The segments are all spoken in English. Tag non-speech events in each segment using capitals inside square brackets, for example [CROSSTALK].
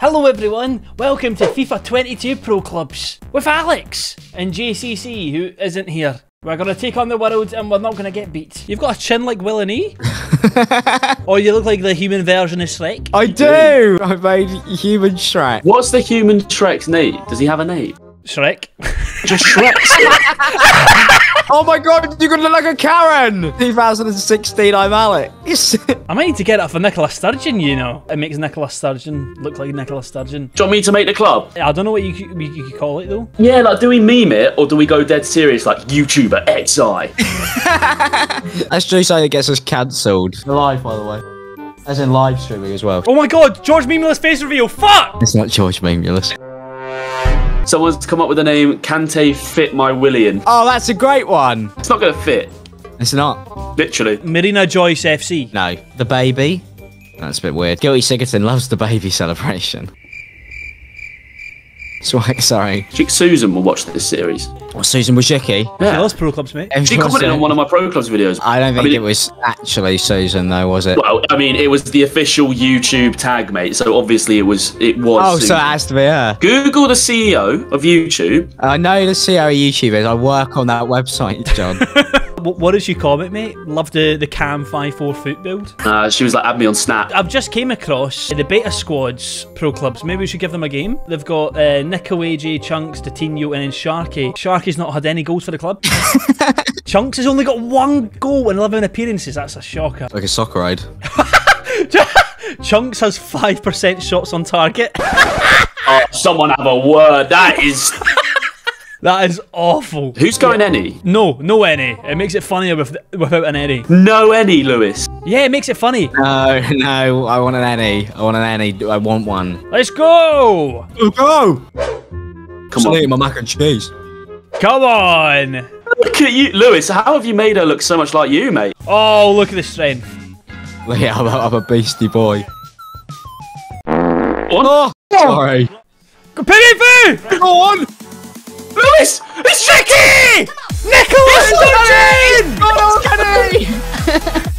Hello everyone, welcome to FIFA 22 Pro Clubs with Alex and JCC who isn't here. We're going to take on the world and we're not going to get beat. You've got a chin like Will and E? [LAUGHS] or you look like the human version of Shrek? I do! I made human Shrek. What's the human Shrek's name? Does he have a name? Shrek? [LAUGHS] Just Shrek. [LAUGHS] Oh my god, you're gonna look like a Karen! 2016, I'm Alex. I might need to get that for Nicola Sturgeon, you know. It makes Nicola Sturgeon look like Nicola Sturgeon. Do you want me to make the club? I don't know what you could, you could call it though. Yeah, like do we meme it or do we go dead serious like YouTuber XI? Let's do something that gets us cancelled. Live, by the way. As in live streaming as well. Oh my god, George Memeless face reveal, fuck! It's not George Mamulus. Someone's come up with the name Kante Fit My Willian. Oh, that's a great one! It's not gonna fit, It's not. literally. Marina Joyce FC. No. The baby? That's a bit weird. Guilty Sigerton loves the baby [LAUGHS] celebration. Swag, sorry. Chick Susan will watch this series. Oh, Susan Wojcicki. She Yeah. loves Pro Clubs, mate. She commented on one of my Pro Clubs videos. I don't think mean, it was actually Susan, though, was it? Well, I mean, it was the official YouTube tag, mate. So obviously it was. It was. Oh, so it has to be her. Google the CEO of YouTube. I know the CEO of YouTube is. I work on that website, John. [LAUGHS] What, what did she comment, mate? Love the, the Cam 5-4 foot build. Uh, she was like, add me on Snap. I've just came across the Beta Squad's pro clubs. Maybe we should give them a game. They've got uh, Nico, AJ, Chunkz, Coutinho, and then Sharky. Sharky's not had any goals for the club. [LAUGHS] Chunkz has only got one goal in 11 appearances. That's a shocker. like a soccer ride. [LAUGHS] Chunkz has 5% shots on target. Oh, someone have a word. That is. That is awful. Who's going any? No, no any. It makes it funnier with, without an any. No any, Lewis. Yeah, it makes it funny. No, [LAUGHS] no, I want an any. I want an any. I want one. Let's go! Oh, go! Come on. my mac and cheese. Come on! Look at you, Lewis. How have you made her look so much like you, mate? Oh, look at the strength. [LAUGHS] Yeah, I'm a, I'm a beastie boy. Oh, Sorry. Go put it! Go on! Lewis! It's Tricky! Nicholas Sturgeon! Oh, Kenny!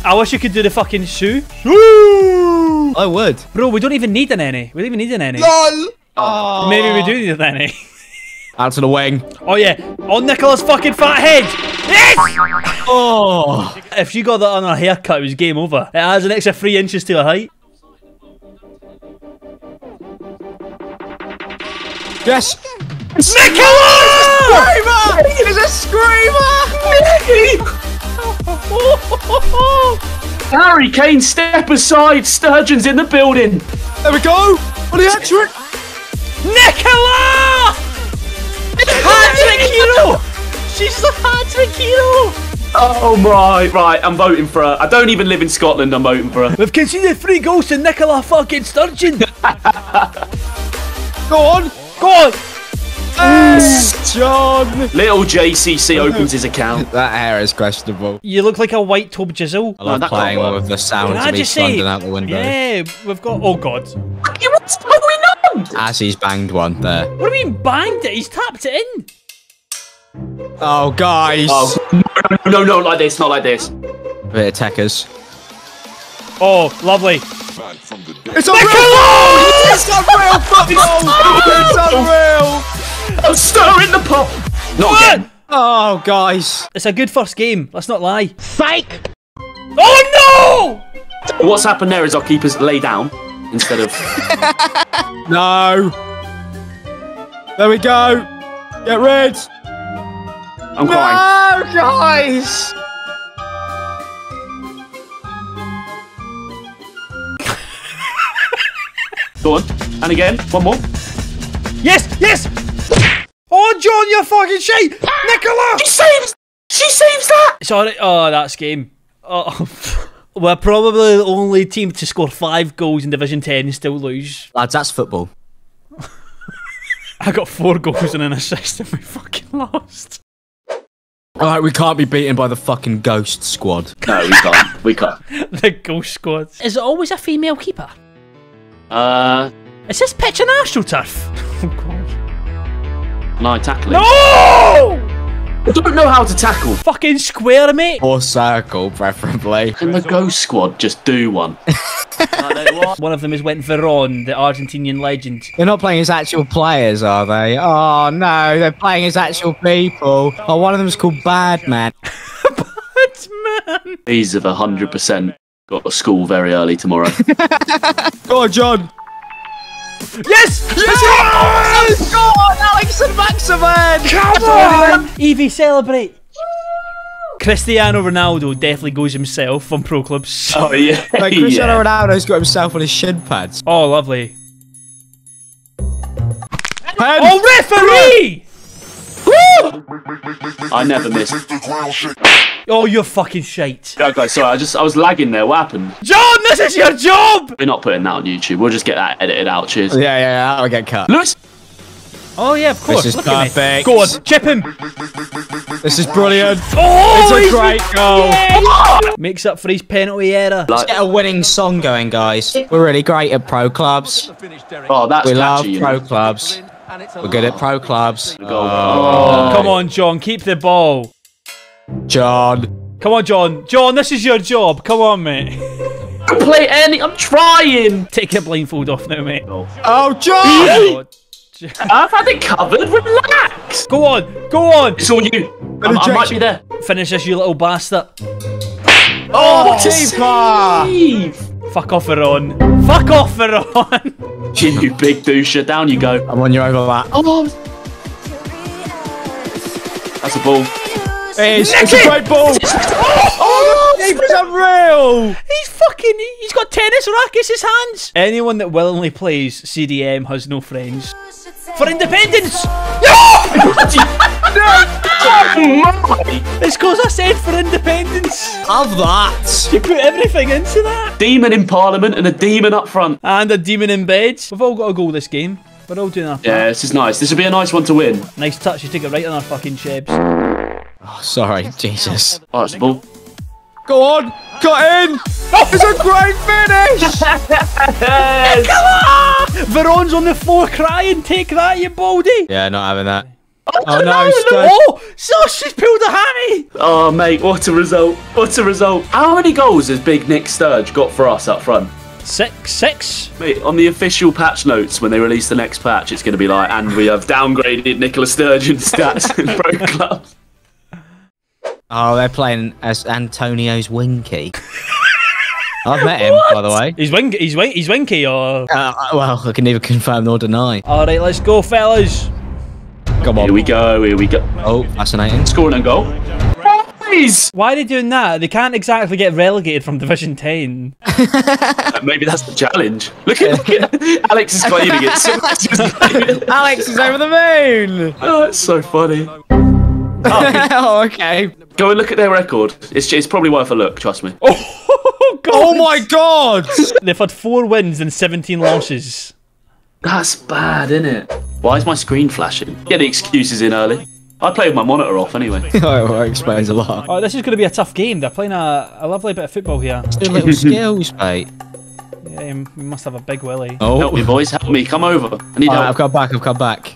I wish you could do the fucking shoe. Woo! I would. Bro, we don't even need an any. We don't even need an any. LOL! Oh. Maybe we do need an any. Out to the wing. Oh yeah, on Nicholas, fucking fat head. Yes! Oh! If she got that on her haircut, it was game over. It adds an extra three inches to her height. Yes! Nicola! Screamer! It is a screamer! Harry Kane, step aside. Sturgeon's in the building. There we go! On the hat-trick! Nicola! Hat-trick hero! She's the hat-trick hero! Oh my, right. I'm voting for her. I don't even live in Scotland. I'm voting for her. We've conceded three goals to Nicola fucking Sturgeon. [LAUGHS] Go on! Go on! John! Little JCC [LAUGHS] opens his account. That hair is questionable. You look like a white Tobjizzle. I love that playing can't with the sound Can I of just East out the window. Yeah, we've got. Oh god. What's going on? As he's banged one there. What do you mean banged it? He's tapped it in. Oh, guys! Oh, no, no, no, no, like this, not like this. Bit of techers. Oh, lovely. It's unreal! It's unreal! It's unreal! I'm stirring the pot. Not again. Oh, guys. It's a good first game. Let's not lie. Psych. Oh no! What's happened there is our keepers lay down instead of. [LAUGHS] No. There we go. Get rid. I'm crying. No, guys. Go on. And again. One more. Yes, yes. Oh, John, you're fucking shit! Nicola. She saves. She saves that. Sorry. Oh, that's game. Oh. [LAUGHS] We're probably the only team to score five goals in Division 10 and still lose. Lads, that's football. [LAUGHS] I got four goals and an assist and we fucking lost. Alright, we can't be beaten by the fucking ghost squad. No, we can't. We can't. [LAUGHS] The ghost squad. Is it always a female keeper? Uh, Is this pitch an astroturf? Oh, God. No tackling. No! I don't know how to tackle. Fucking square, mate. Or circle, preferably. Can the Ghost Squad just do one? [LAUGHS] One of them is Juan Veron, the Argentinian legend. They're not playing as actual players, are they? Oh no, they're playing as actual people. Oh, one of them's called Bad Man. What man? These have hundred percent got to school very early tomorrow. [LAUGHS] Go on, John. Yes! Yes! Go on, Alex and Maximan! Come on! Evie, celebrate. Cristiano Ronaldo definitely goes himself on pro clubs. oh yeah. Like, [LAUGHS] Cristiano yeah. Ronaldo's got himself on his shin pads. Oh, lovely. Pen. Oh, referee! I never missed. Oh, you're fucking shite. Okay, sorry, I just I was lagging there. What happened? John, this is your job! We're not putting that on YouTube. We'll just get that edited out. Cheers. Yeah, yeah, yeah, that'll get cut. Lewis. Oh, yeah, of course. This is Look at me. perfect. Go on, chip him. This is brilliant. Oh, It's a he's- great goal. Yeah! Makes up for his penalty error. Like, Let's Get a winning song going, guys. We're really great at pro clubs. oh, that's We catchy. love pro know. clubs. We're good at pro clubs. Goal. Oh, come on, John, keep the ball. John. Come on, John. John, this is your job. Come on, mate. Play any. I'm trying. Take your blindfold off now, mate. Oh, John! Oh, I've had it covered. Relax. Go on, go on. It's all you. I, I might be there. Finish this, you little bastard. Oh, what a keeper! save! Fuck off, Veron. Fuck off, Veron. [LAUGHS] You big doucher. Down you go. I'm on your overlap. Oh, that's a ball. It is. It's a great ball. [LAUGHS] Oh, oh the keeper's unreal. He's fucking. He's got tennis rackets in his hands. Anyone that willingly plays CDM has no friends. For independence! It's because I said for independence. Love that. You put everything into that. Demon in Parliament and a demon up front. And a demon in bed. We've all got a goal this game. We're all doing our part. Yeah, this is nice. This would be a nice one to win. Nice touch. You take it right on our fucking shebs. Oh, sorry, Jesus. Oh, that's a ball. Go on. Cut in. It's a great finish. [LAUGHS] [LAUGHS] Veron's on the floor crying. Take that, you baldy. yeah, not having that. Oh no, Sturge. Oh, so she's pulled a hammy. Oh, mate, what a result. What a result. How many goals has Big Nick Sturge got for us up front? Six, six. Mate, on the official patch notes, when they release the next patch, it's going to be like, and we have downgraded Nicola Sturgeon's stats in [LAUGHS] Pro Club. Oh, they're playing as Antonio's Winky. [LAUGHS] I've met him, by the way. He's wink. He's wink. He's winky. Or Uh, well, I can neither confirm nor deny. all right, let's go, fellas. Come on. Here we go, here we go. Oh, fascinating. Scoring and goal. Boys! Why are they doing that? They can't exactly get relegated from Division Ten. Uh, Maybe that's the challenge. Look at, look at [LAUGHS] Alex is claiming it. So much is [LAUGHS] claiming it. Alex is over the moon. Oh, it's so funny. [LAUGHS] oh, okay. Go and look at their record. It's, it's probably worth a look, trust me. Oh God! Oh my god. [LAUGHS] They've had four wins and seventeen losses. That's bad, isn't it? Why is my screen flashing? Get the excuses in early. I play with my monitor off anyway. [LAUGHS] oh, well, that explains a lot. Oh, this is going to be a tough game. They're playing a, a lovely bit of football here. Two little skills, mate. Yeah, you you must have a big willy. Oh, Help me, boys. Help me. Come over. I need Alright, I've help. come back. I've come back.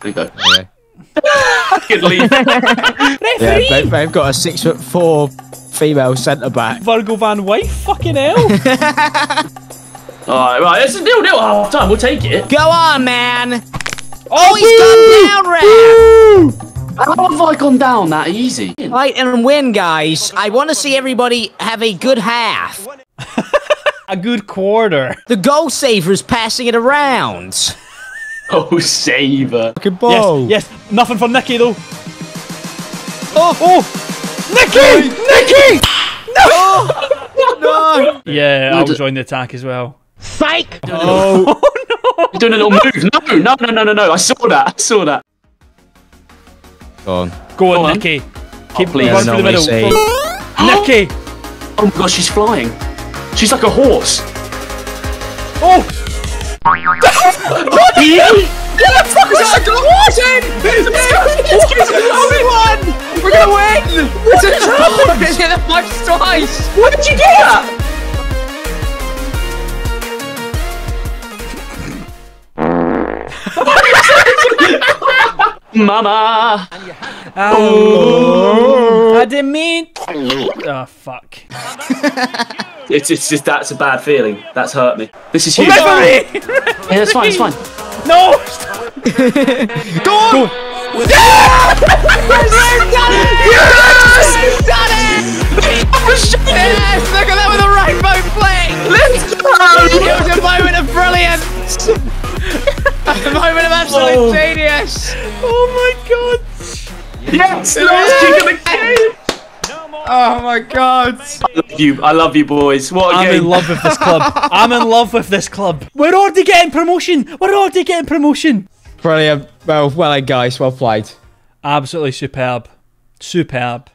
There you go. Okay. [LAUGHS] Good leave. Yeah, Referee! they, they've got a six foot four female centre back. Virgo Van Wife? Fucking hell! [LAUGHS] Alright, right. It's a nil nil half time. We'll take it. Go on, man. oh, oh He's gone down, Rev. How have I gone down that easy? Right and win, guys. I want to see everybody have a good half. [LAUGHS] A good quarter. The goal saver is passing it around. Oh, saver. Good Yes, ball. yes. Nothing for Nicky though. Oh, Oh, Nicky! Nicky! no. no! [LAUGHS] Yeah, I was d- joining the attack as well. Oh. [LAUGHS] oh You're doing a little move. No, no, no, no, no, no. I saw that. I saw that. Go on. Go on, Go on. Nicky. Keep please. run through the middle. see. [GASPS] Nicky! Oh my god, she's flying. She's like a horse. Oh! We're gonna win! It's a draw! It's in the first twice! Where did you do that? Mama. Oh, I didn't mean. Oh fuck. [LAUGHS] It's, it's just that's a bad feeling. That's hurt me. This is huge. Referee! Yeah, it's fine. It's fine. No! Go on! Yes! Look at that with a rainbow flag! Let's go. It was a moment of brilliance! a moment of absolute Oh. genius! Oh my god! Yes, last kick of the [LAUGHS] game. Oh my god! I love you. I love you, boys. What a I'm game. in love with this club. I'm in love with this club. We're already getting promotion. We're already getting promotion. Brilliant. Well, well, guys. Well played. Absolutely superb. Superb.